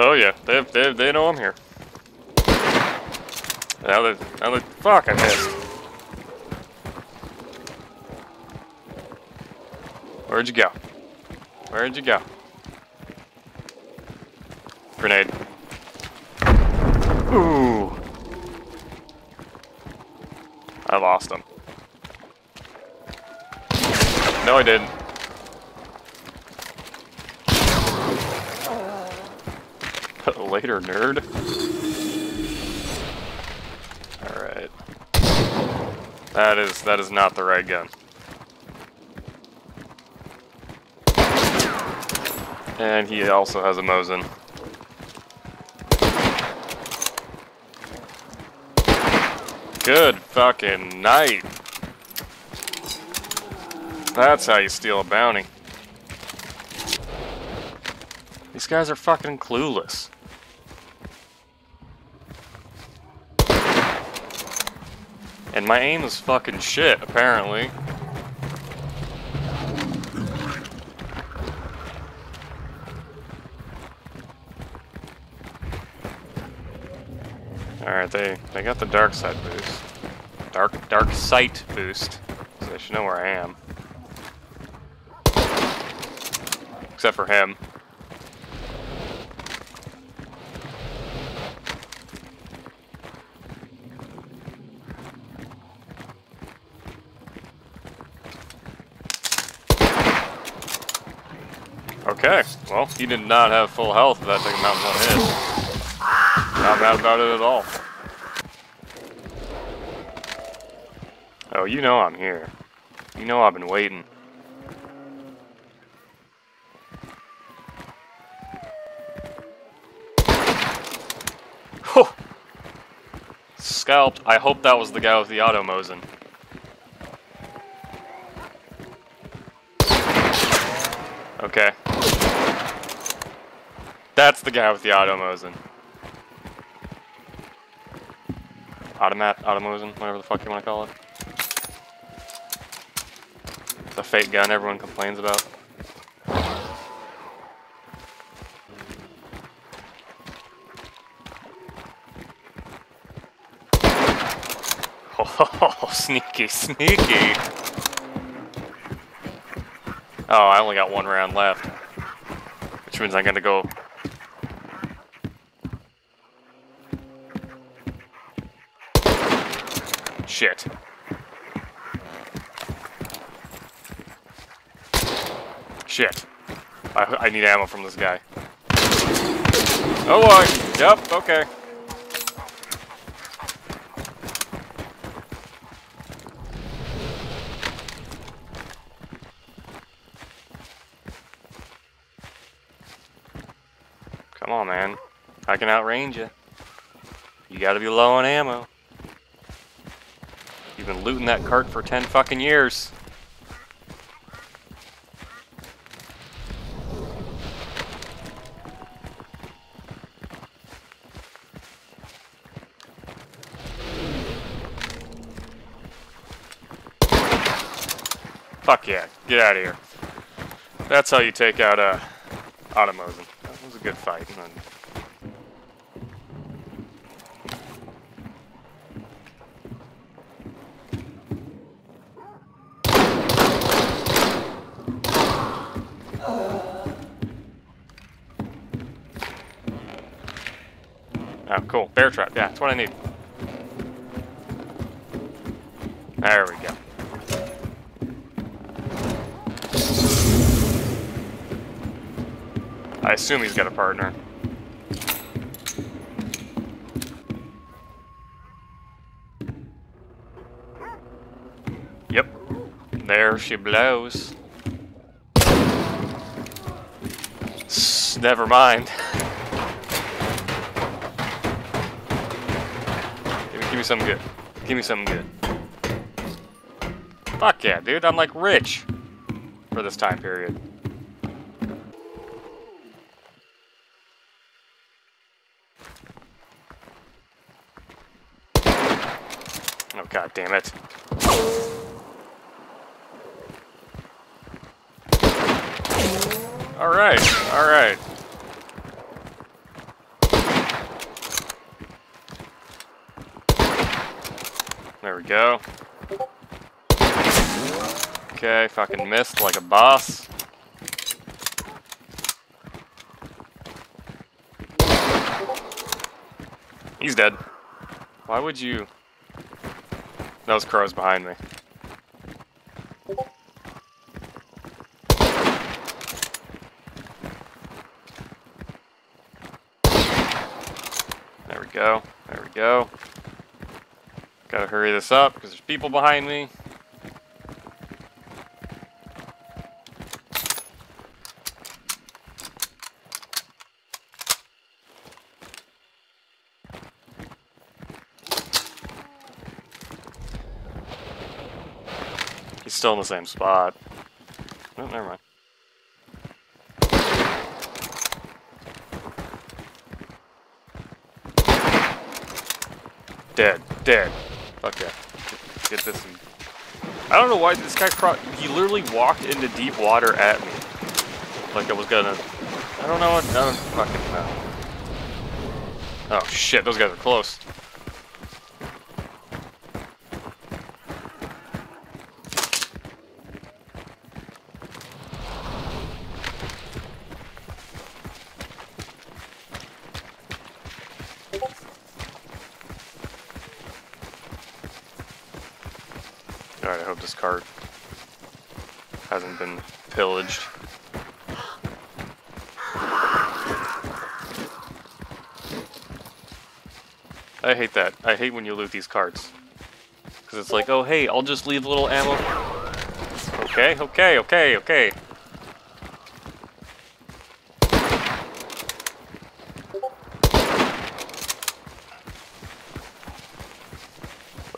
Oh yeah, they they they know I'm here. Now that now that fuck I missed. Where'd you go? Where'd you go? Grenade. Ooh. I lost him. No, I didn't. Later, nerd. Alright. That is, that is not the right gun. And he also has a Mosin. Good fucking night. That's how you steal a bounty. These guys are fucking clueless. My aim is fucking shit, apparently. Alright, they, they got the dark sight boost. Dark dark sight boost. So they should know where I am. Except for him. Okay, well, he did not have full health that took him out one hit. Not mad about it at all. Oh, you know I'm here. You know I've been waiting. Oh! Scalped. I hope that was the guy with the auto Mosin. Okay. That's the guy with the auto Mosin. Automat, automosin, whatever the fuck you want to call it. The fake gun everyone complains about. Oh, sneaky, sneaky. Oh, I only got one round left. Which means I'm gonna go... Shit. Shit. I, I need ammo from this guy. Oh boy. Yep, okay. Come on, man. I can outrange you. You gotta be low on ammo. Been looting that cart for 10 fucking years. Fuck yeah, get out of here. That's how you take out uh, Automosin. That was a good fight. Oh, cool. Bear trap. Yeah, that's what I need. There we go. I assume he's got a partner. Yep. There she blows. S never mind. give, me, give me something good. Give me something good. Fuck yeah, dude. I'm like rich for this time period. Oh god damn it. Alright, alright. Go. Okay, fucking missed like a boss. He's dead. Why would you... Those crows behind me. There we go. There we go. Gotta hurry this up because there's people behind me. He's still in the same spot. Oh, never mind. Dead. Dead. Fuck yeah. Get, this. I don't know why this guy cro- He literally walked into deep water at me. Like I was gonna. I don't know what. I don't fucking know. Oh shit, those guys are close. Alright, I hope this cart hasn't been pillaged. I hate that. I hate when you loot these carts. Because it's like, oh hey, I'll just leave a little ammo. Okay, okay, okay, okay.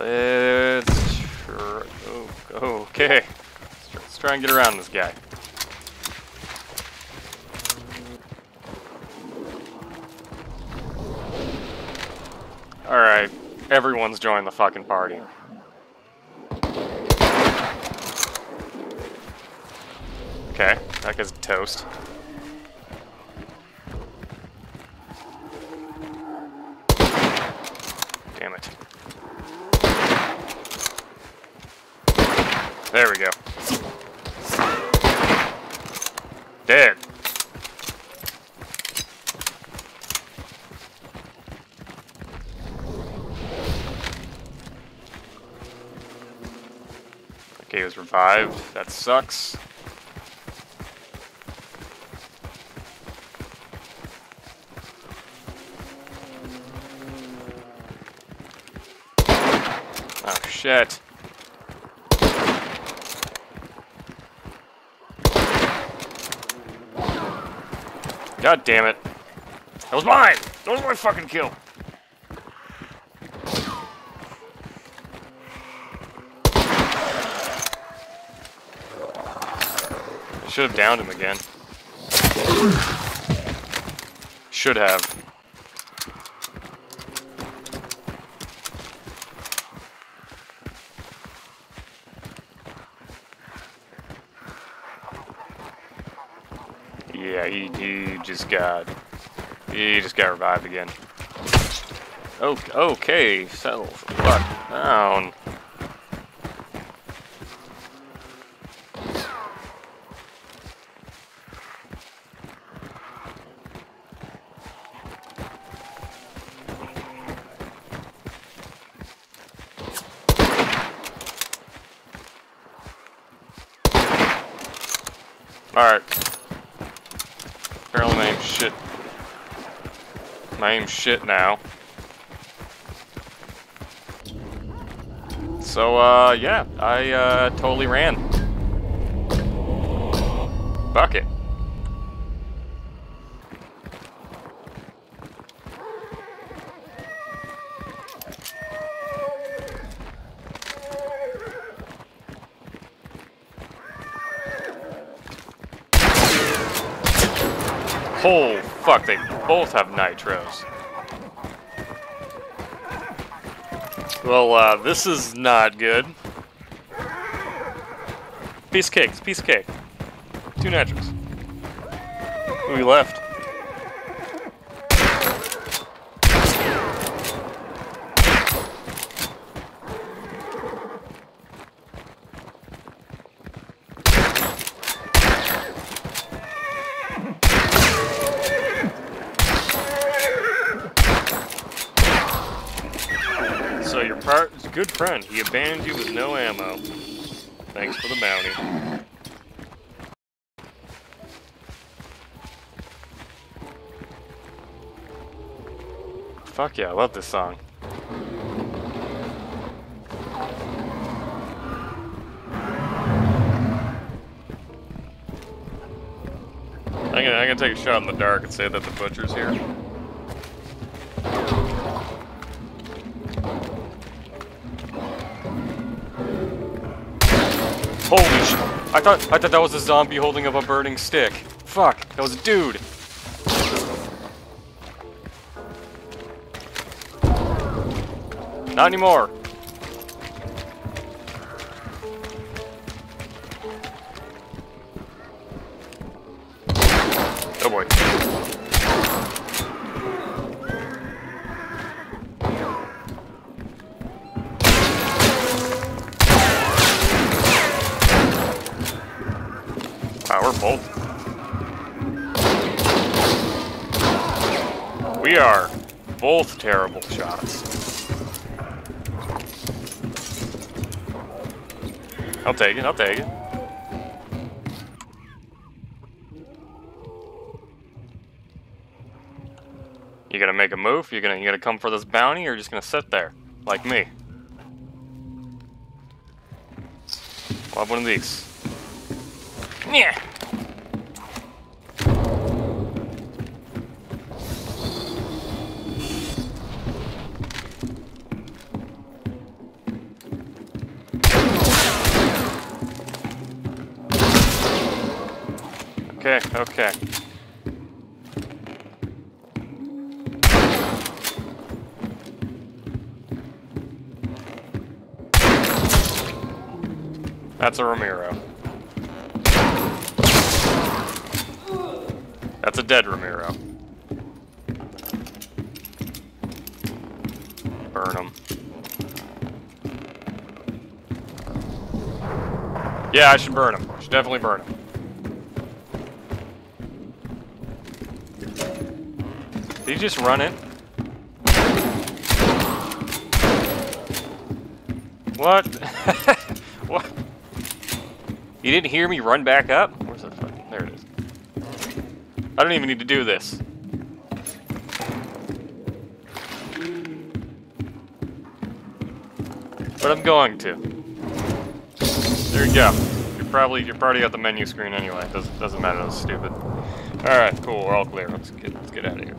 Oh, okay. Let's try, and get around this guy. Alright, everyone's joined the fucking party. Okay, that guy's toast. Damn it. There we go. Dead. Okay, he was revived. That sucks. Oh shit. God damn it. That was mine! That was my fucking kill! Should have downed him again. Should have. Yeah, he, he just got he just got revived again. Okay, okay, settle fuck down. Alright. Apparently my aim's shit. Aim's shit now. So, uh, yeah, I, uh, totally ran. Fuck it. Oh, fuck, they both have nitros. Well, uh, this is not good. Piece of cake, piece of cake. Two nitros. We left. Good friend. He abandoned you with no ammo. Thanks for the bounty. Fuck yeah, I love this song. I'm gonna, I'm gonna take a shot in the dark and say that the butcher's here. I thought I thought that was a zombie holding up a burning stick. Fuck, that was a dude. Not anymore. We are both terrible shots. I'll take it, I'll take it. You gonna make a move? You gonna you gonna come for this bounty, or just gonna sit there like me? Have one of these. Yeah. Okay. That's a Romero. That's a dead Romero. Burn him. Yeah, I should burn him. Should definitely burn him. Just run in? What? what? You didn't hear me run back up? Where's the fucking... There it is. I don't even need to do this. But I'm going to. There you go. You're probably you're probably at the menu screen anyway. Doesn't doesn't matter. That's stupid. All right, cool. We're all clear. Let's get let's get out of here.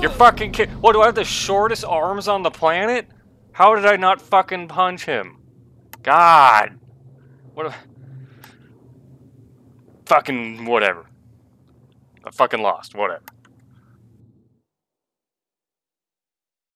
You're fucking kid. What do I have the shortest arms on the planet? How did I not fucking punch him? God. What a... Fucking whatever. I fucking lost. Whatever.